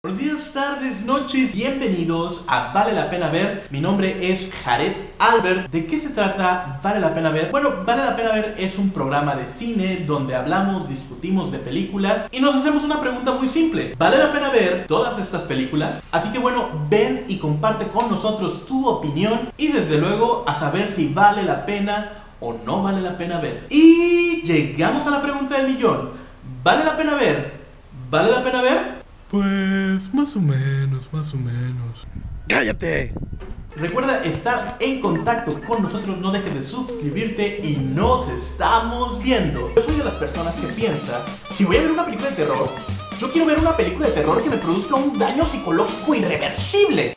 Buenos días, tardes, noches, bienvenidos a Vale la Pena Ver. Mi nombre es Jared Albert. ¿De qué se trata Vale la Pena Ver? Bueno, Vale la Pena Ver es un programa de cine donde hablamos, discutimos de películas y nos hacemos una pregunta muy simple. ¿Vale la pena ver todas estas películas? Así que bueno, ven y comparte con nosotros tu opinión y desde luego a saber si vale la pena o no vale la pena ver. Y llegamos a la pregunta del millón. ¿Vale la pena ver? ¿Vale la pena ver? Pues más o menos, más o menos. ¡Cállate! Recuerda estar en contacto con nosotros, no dejes de suscribirte y nos estamos viendo. Yo soy de las personas que piensa, si voy a ver una película de terror, yo quiero ver una película de terror que me produzca un daño psicológico irreversible.